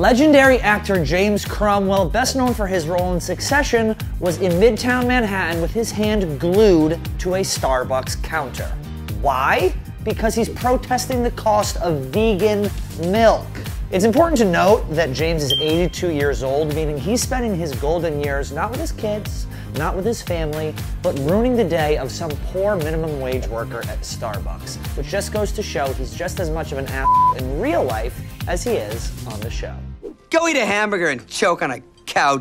Legendary actor James Cromwell, best known for his role in Succession, was in Midtown Manhattan with his hand glued to a Starbucks counter. Why? Because he's protesting the cost of vegan milk. It's important to note that James is 82 years old, meaning he's spending his golden years not with his kids, not with his family, but ruining the day of some poor minimum wage worker at Starbucks, which just goes to show he's just as much of an ass in real life as he is on the show. Go eat a hamburger and choke on a cow.